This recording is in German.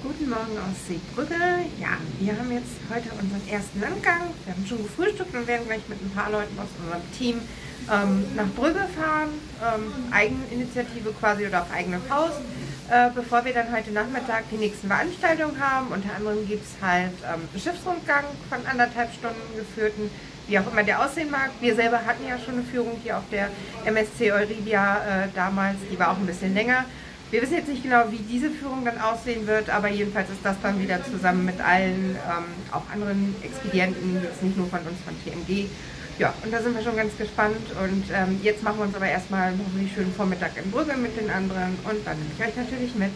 Guten Morgen aus Seebrücke. Ja, wir haben jetzt heute unseren ersten Landgang. Wir haben schon gefrühstückt und werden gleich mit ein paar Leuten aus unserem Team ähm, nach Brügge fahren. Ähm, Eigeninitiative quasi oder auf eigene Faust. Äh, bevor wir dann heute Nachmittag die nächsten Veranstaltungen haben. Unter anderem gibt es halt ähm, einen Schiffsrundgang von anderthalb Stunden geführten, wie auch immer der aussehen mag. Wir selber hatten ja schon eine Führung hier auf der MSC Euribia äh, damals, die war auch ein bisschen länger. Wir wissen jetzt nicht genau, wie diese Führung dann aussehen wird, aber jedenfalls ist das dann wieder zusammen mit allen, ähm, auch anderen Expedienten, jetzt nicht nur von uns, von TMG. Ja, und da sind wir schon ganz gespannt und ähm, jetzt machen wir uns aber erstmal einen hoffentlich schönen Vormittag in Brügge mit den anderen und dann nehme ich euch natürlich mit.